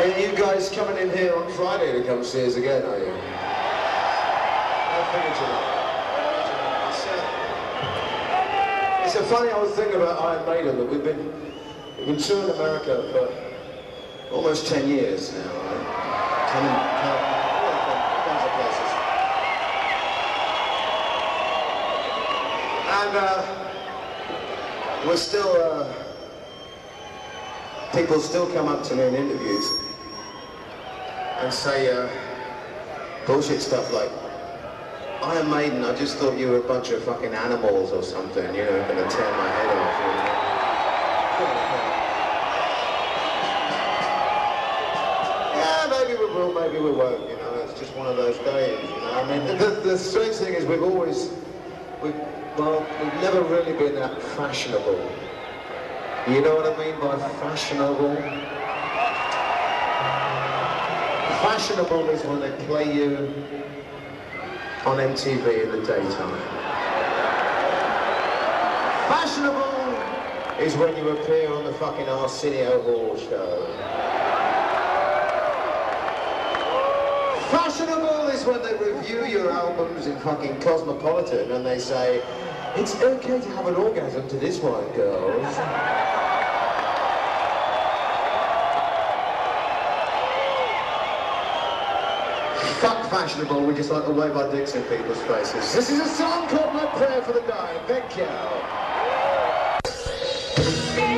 Are you guys coming in here on Friday to come see us again, are you? I. It's a funny old thing about Iron Maiden that we've been, we've been touring America for almost 10 years now, right? Coming, coming. And uh, we're still, uh, people still come up to me in interviews and say uh, bullshit stuff like, Iron Maiden, I just thought you were a bunch of fucking animals or something, you know, gonna tear my head off. You know? Yeah, maybe we will, maybe we won't, you know, it's just one of those days, you know. I mean, the, the, the strange thing is we've always, we've, well, we've never really been that fashionable. You know what I mean by fashionable? Fashionable is when they play you on MTV in the daytime. Fashionable is when you appear on the fucking Arsenio Hall show. Fashionable is when they review your albums in fucking Cosmopolitan and they say, it's okay to have an orgasm to this one, girls. Fuck fashionable, we just like to wave our dicks in people's faces. This is a song called No Prayer for the Dying. Thank you.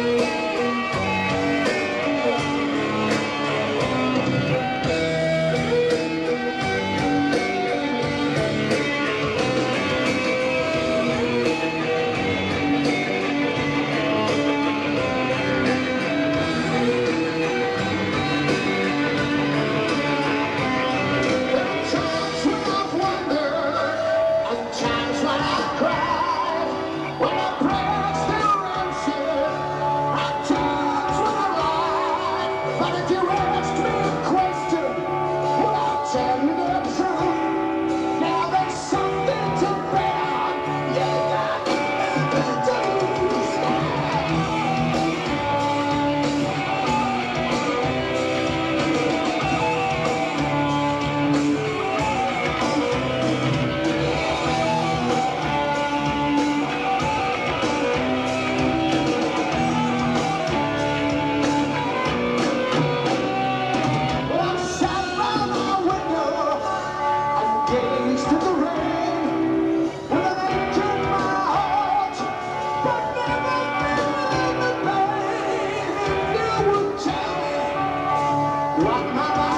What my life